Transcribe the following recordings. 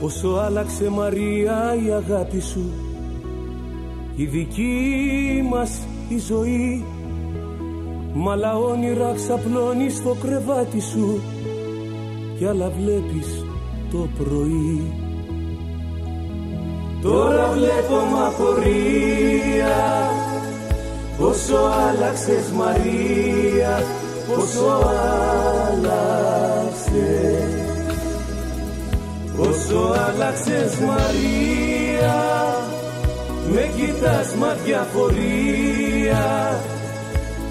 Πόσο άλλαξε Μαρία η αγάπη σου. Η δική μας η ζωή. Μ' άλλα όνειρα ξαπλώνεις στο κρεβάτι σου. Κι άλλα βλέπεις το πρωί. Τώρα βλέπω μαχωρία. Πόσο άλλαξες Μαρία. Πόσο άλλαξες Πόσο άλλαξες Μαρία Με κοιτάς μάτια φορεία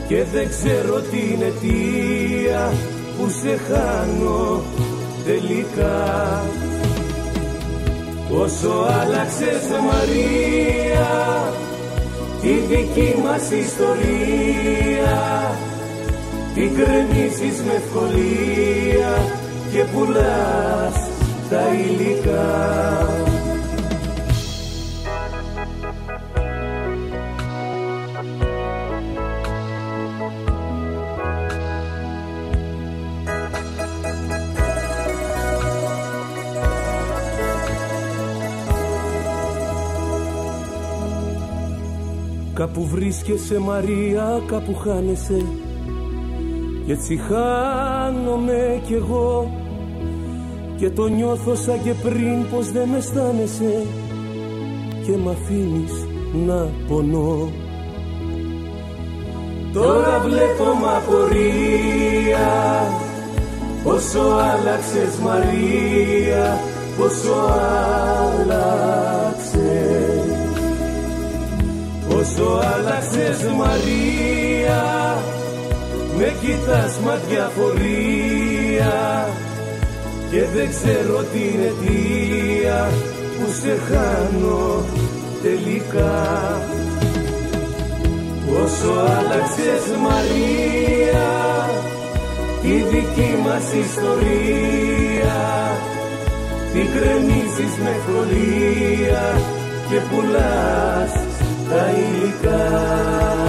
Και δεν ξέρω την αιτία Που σε χάνω τελικά. Πόσο άλλαξες Μαρία Τη δική μας ιστορία Τι κρεμίσεις με ευκολία Και πουλάς τα υλικά. Κάπου βρίσκεσαι Μαρία, κάπου χάνεσαι. Κι έτσι χάνομαι κι εγώ Και το νιώθω σαν και πριν πως δεν με αισθάνεσαι. Και μ' αφήνεις να πονώ. Τώρα βλέπω μαχωρία Πόσο άλλαξες Μαρία Πόσο άλλαξες. Πόσο άλλαξες Μαρία Με κοιτάς μάτια φορεία Και δεν ξέρω την αιτία Που σε χάνω τελικά. Πόσο άλλαξες Μαρία Τη δική μας ιστορία Τι κρεμίζεις με ευκολία Και πουλάς τα υλικά